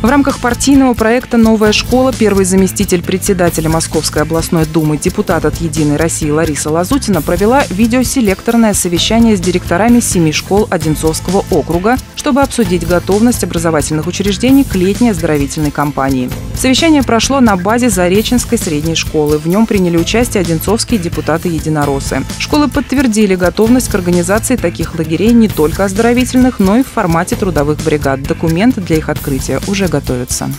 В рамках партийного проекта «Новая школа» первый заместитель председателя Московской областной думы, депутат от «Единой России» Лариса Лазутина провела видеоселекторное совещание с директорами семи школ Одинцовского округа, чтобы обсудить готовность образовательных учреждений к летней оздоровительной кампании. Совещание прошло на базе Зареченской средней школы. В нем приняли участие одинцовские депутаты-единороссы. Школы подтвердили готовность к организации таких лагерей не только оздоровительных, но и в формате трудовых бригад. Документы для их открытия уже готовятся.